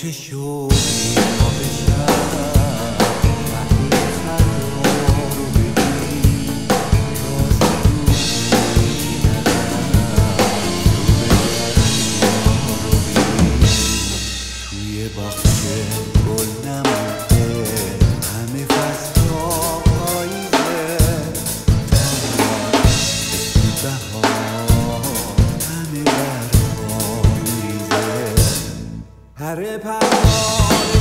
با چه شوقی Harry Potter.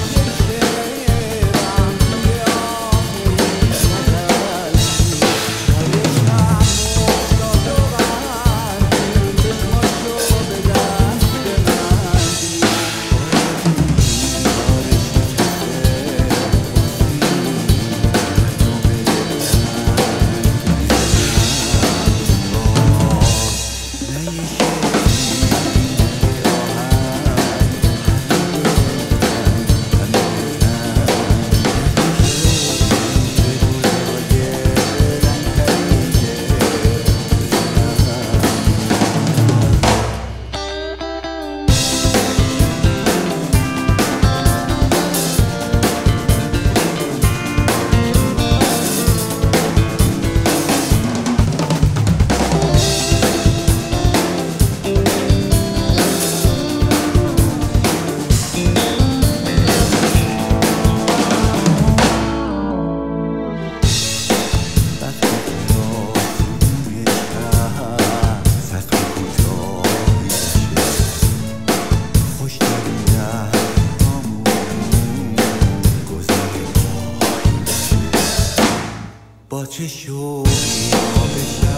Pace sciogli, pace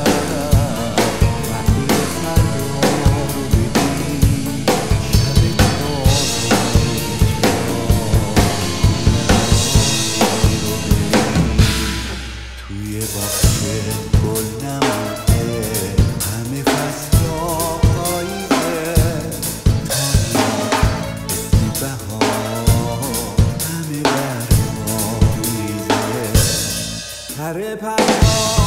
Harry Potter.